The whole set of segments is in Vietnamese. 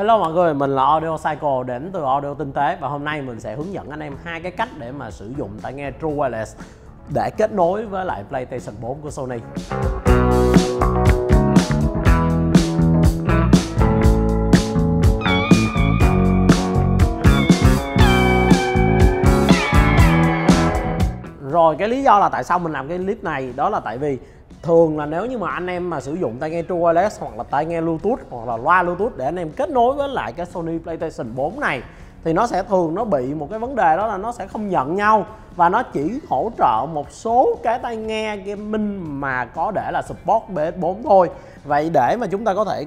Hello mọi người, mình là Audio Cycle đến từ Audio Tinh tế và hôm nay mình sẽ hướng dẫn anh em hai cái cách để mà sử dụng tai nghe True Wireless để kết nối với lại PlayStation 4 của Sony. Rồi cái lý do là tại sao mình làm cái clip này đó là tại vì thường là nếu như mà anh em mà sử dụng tai nghe True Wireless hoặc là tai nghe Bluetooth hoặc là loa Bluetooth để anh em kết nối với lại cái Sony PlayStation 4 này, thì nó sẽ thường nó bị một cái vấn đề đó là nó sẽ không nhận nhau và nó chỉ hỗ trợ một số cái tai nghe gaming mà có để là support PS4 thôi. Vậy để mà chúng ta có thể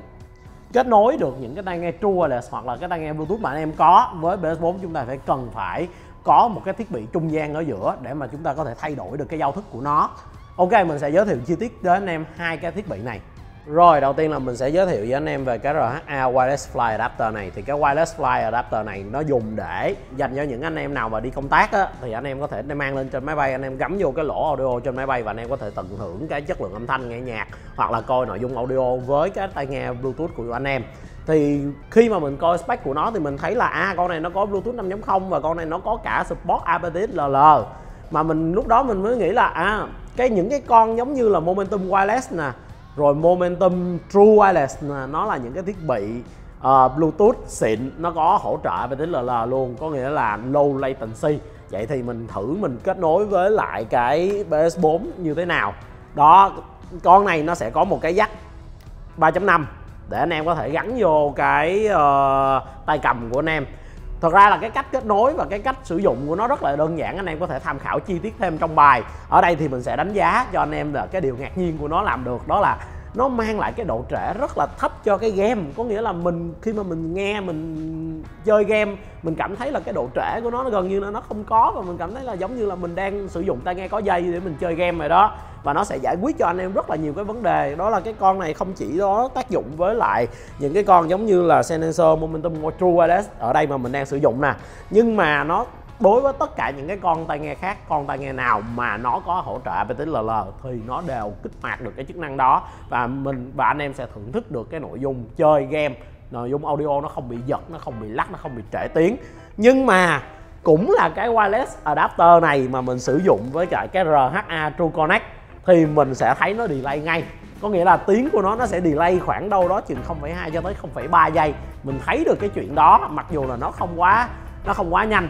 kết nối được những cái tai nghe True Wireless hoặc là cái tai nghe Bluetooth mà anh em có với PS4 chúng ta phải cần phải có một cái thiết bị trung gian ở giữa để mà chúng ta có thể thay đổi được cái giao thức của nó. Ok mình sẽ giới thiệu chi tiết đến anh em hai cái thiết bị này. Rồi đầu tiên là mình sẽ giới thiệu với anh em về cái RHA Wireless Fly Adapter này. Thì cái Wireless Fly Adapter này nó dùng để dành cho những anh em nào mà đi công tác á Thì anh em có thể mang lên trên máy bay, anh em gắm vô cái lỗ audio trên máy bay Và anh em có thể tận hưởng cái chất lượng âm thanh nghe nhạc Hoặc là coi nội dung audio với cái tai nghe Bluetooth của anh em. Thì khi mà mình coi spec của nó thì mình thấy là à con này nó có Bluetooth 5.0 và con này nó có cả support aptX LL mà mình lúc đó mình mới nghĩ là à cái những cái con giống như là Momentum Wireless nè rồi Momentum True Wireless nè nó là những cái thiết bị uh, Bluetooth xịn nó có hỗ trợ về tính LL luôn có nghĩa là low latency. Vậy thì mình thử mình kết nối với lại cái PS4 như thế nào. Đó con này nó sẽ có một cái jack 3.5 để anh em có thể gắn vô cái uh, tay cầm của anh em thật ra là cái cách kết nối và cái cách sử dụng của nó rất là đơn giản. Anh em có thể tham khảo chi tiết thêm trong bài. Ở đây thì mình sẽ đánh giá cho anh em là cái điều ngạc nhiên của nó làm được. Đó là nó mang lại cái độ trễ rất là thấp cho cái game. Có nghĩa là mình, khi mà mình nghe, mình chơi game, mình cảm thấy là cái độ trễ của nó gần như là nó không có và mình cảm thấy là giống như là mình đang sử dụng tai nghe có dây để mình chơi game rồi đó. Và nó sẽ giải quyết cho anh em rất là nhiều cái vấn đề. Đó là cái con này không chỉ đó tác dụng với lại những cái con giống như là Sennheiser Momentum True Wireless ở đây mà mình đang sử dụng nè. Nhưng mà nó đối với tất cả những cái con tai nghe khác con tai nghe nào mà nó có hỗ trợ về LL thì nó đều kích hoạt được cái chức năng đó. Và mình và anh em sẽ thưởng thức được cái nội dung chơi game. Nội dung audio nó không bị giật nó không bị lắc nó không bị trễ tiếng. Nhưng mà cũng là cái wireless adapter này mà mình sử dụng với cả cái RHA True Connect thì mình sẽ thấy nó delay ngay. Có nghĩa là tiếng của nó nó sẽ delay khoảng đâu đó chừng 0,2 cho tới 0,3 giây. Mình thấy được cái chuyện đó mặc dù là nó không quá nó không quá nhanh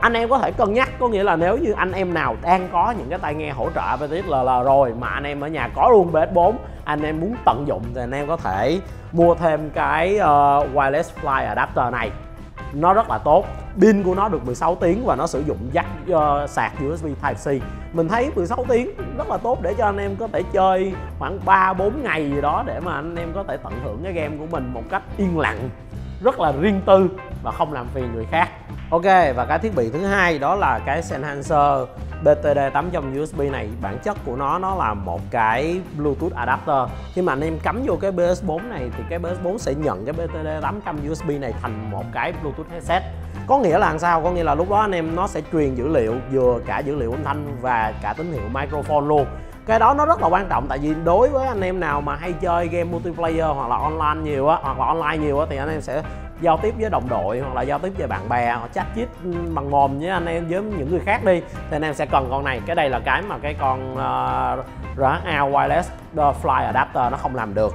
anh em có thể cân nhắc có nghĩa là nếu như anh em nào đang có những cái tai nghe hỗ trợ về LL rồi mà anh em ở nhà có luôn PS4 anh em muốn tận dụng thì anh em có thể mua thêm cái uh, wireless fly adapter này. Nó rất là tốt pin của nó được 16 tiếng và nó sử dụng jack uh, sạc USB Type C mình thấy 16 tiếng rất là tốt để cho anh em có thể chơi khoảng 3 4 ngày gì đó để mà anh em có thể tận hưởng cái game của mình một cách yên lặng rất là riêng tư và không làm phiền người khác. Ok, và cái thiết bị thứ hai đó là cái Sennheiser BTD 800 USB này. Bản chất của nó nó là một cái Bluetooth adapter. Khi mà anh em cắm vô cái PS4 này thì cái PS4 sẽ nhận cái BTD 800 USB này thành một cái Bluetooth headset. Có nghĩa là làm sao? Có nghĩa là lúc đó anh em nó sẽ truyền dữ liệu, vừa cả dữ liệu âm thanh và cả tín hiệu microphone luôn cái đó nó rất là quan trọng tại vì đối với anh em nào mà hay chơi game multiplayer hoặc là online nhiều á hoặc là online nhiều á thì anh em sẽ giao tiếp với đồng đội hoặc là giao tiếp với bạn bè hoặc chat chít bằng mồm với anh em với những người khác đi thì anh em sẽ cần con này. Cái đây là cái mà cái con ờ, uh, RA Wireless Fly Adapter nó không làm được.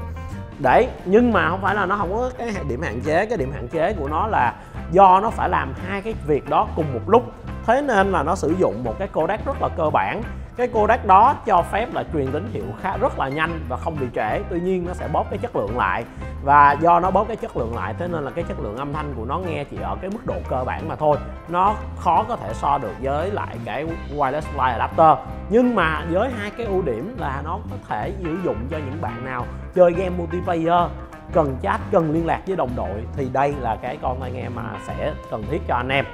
Đấy nhưng mà không phải là nó không có cái điểm hạn chế. Cái điểm hạn chế của nó là do nó phải làm hai cái việc đó cùng một lúc. Thế nên là nó sử dụng một cái codec rất là cơ bản cái codec đó cho phép là truyền tín hiệu khá, rất là nhanh và không bị trễ. Tuy nhiên nó sẽ bóp cái chất lượng lại. Và do nó bóp cái chất lượng lại, thế nên là cái chất lượng âm thanh của nó nghe chỉ ở cái mức độ cơ bản mà thôi. Nó khó có thể so được với lại cái wireless fly adapter. Nhưng mà với hai cái ưu điểm là nó có thể sử dụng cho những bạn nào chơi game multiplayer, cần chat, cần liên lạc với đồng đội, thì đây là cái con tai nghe mà sẽ cần thiết cho anh em.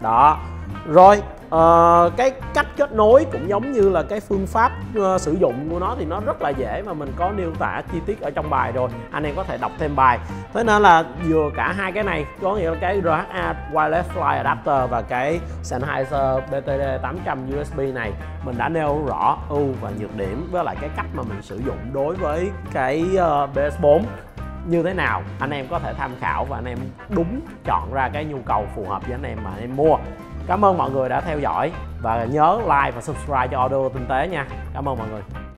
Đó rồi uh, cái cách kết nối cũng giống như là cái phương pháp uh, sử dụng của nó thì nó rất là dễ mà mình có nêu tả chi tiết ở trong bài rồi. Anh em có thể đọc thêm bài. Thế nên là vừa cả hai cái này có nghĩa là cái RHA Wireless Fly Adapter và cái Sennheiser BTD 800 USB này mình đã nêu rõ ưu và nhược điểm với lại cái cách mà mình sử dụng đối với cái ờ, uh, BS4 như thế nào. Anh em có thể tham khảo và anh em đúng chọn ra cái nhu cầu phù hợp với anh em mà anh em mua cảm ơn mọi người đã theo dõi và nhớ like và subscribe cho audio tinh tế nha. Cảm ơn mọi người.